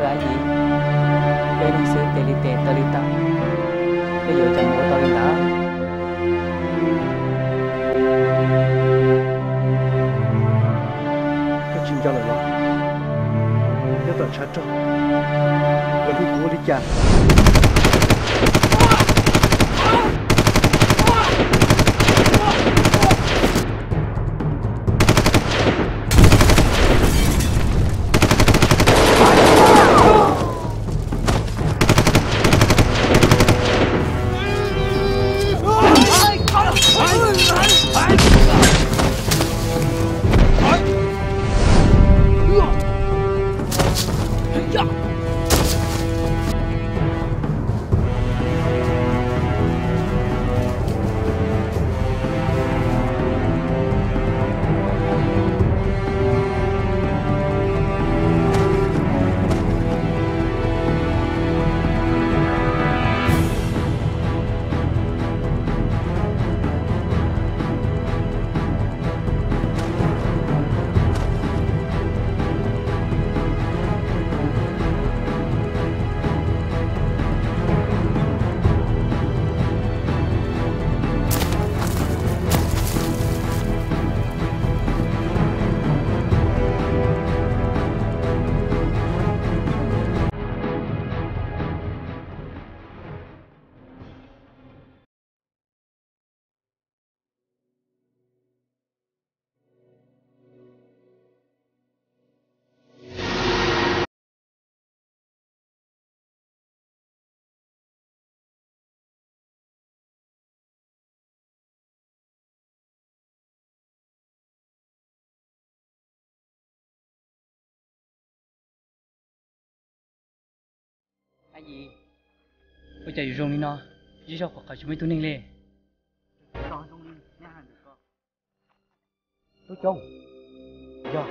là gì? Đây là sự tệ li tệ tờ li ta bây giờ chẳng có tờ li ta cái chuyện cho là lo nếu tận sát trong là cái của đi chàng gì? Bây giờ dùng đi nó. Chỉ cho khỏi chúng mấy tôi nên lên tôi chồng giờ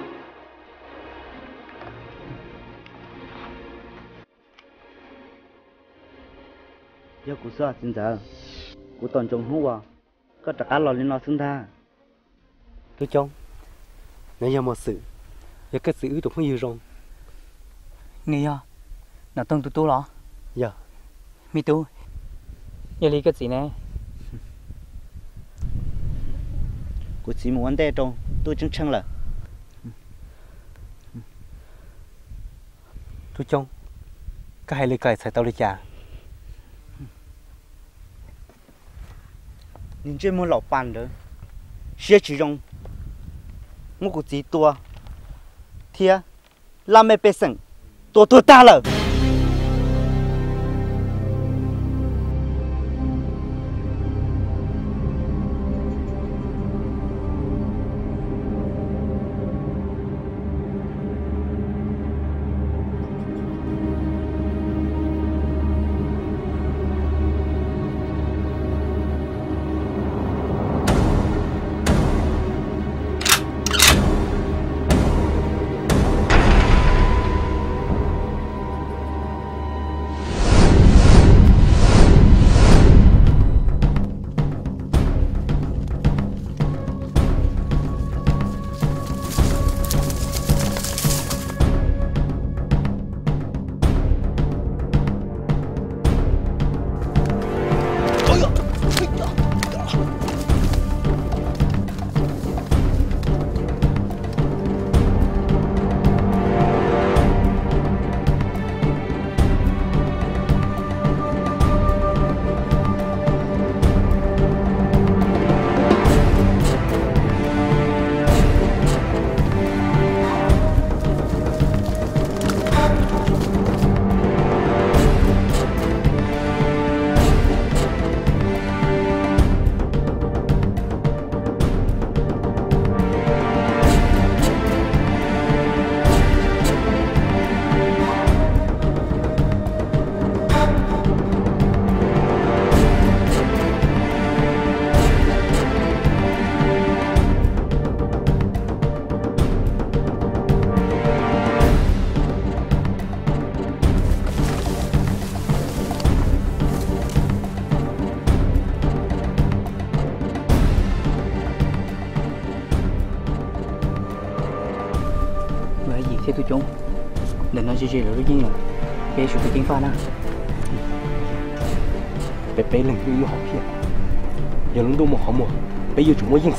giờ cụ sợ xin giờ cụ toàn chồng hú à. Có trả lò lên nó xứng tha. Tôi chồng nếu như một sự giờ cái sự cũng không nhiều rồi nghe à nó tung tu tu lo dạ. Mi tu giờ lý cái gì nè. Cụ chỉ vấn đề trong tôi chứng chân là? Tôi chồng cái hai lời cài xài tao đi chả? Nhìn trên mua lọ bàn đó xe chỉ dùng một cụ chỉ tua. Thia làm mẹ bê sừng tua tua ta rồi Nên 道这些人 rèn 别 cái 化呢？别别人都有好骗有人多么好摸，别有这 tiến